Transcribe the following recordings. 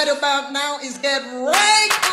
right about now is get right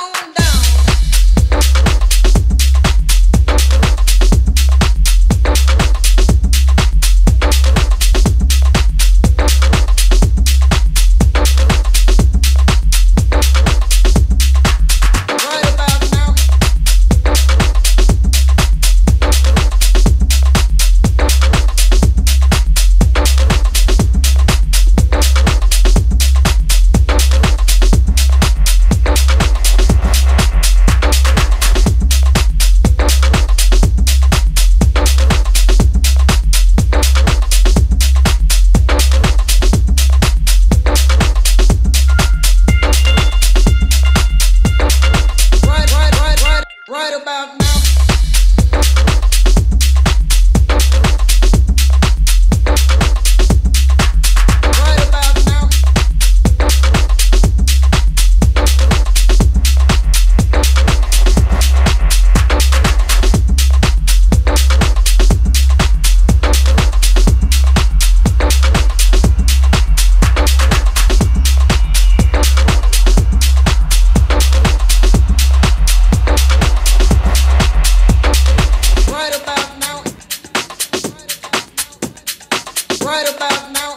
Right about now.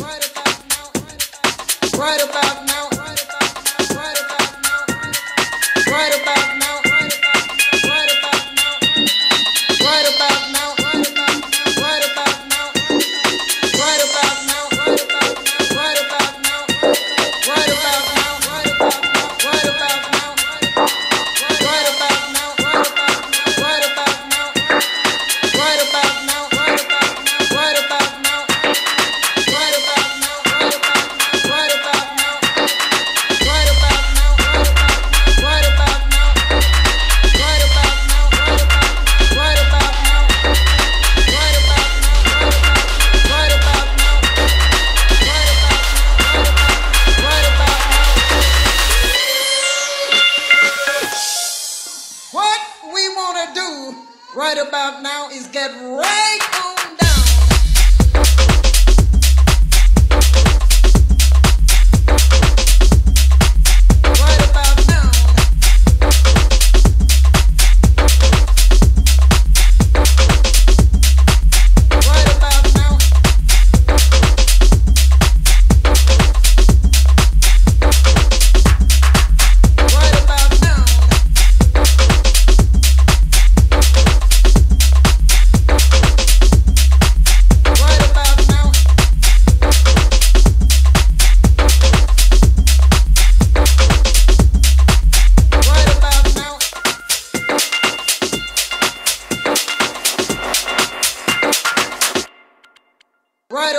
Right about now. Right about now. right about now is get right on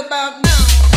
about now.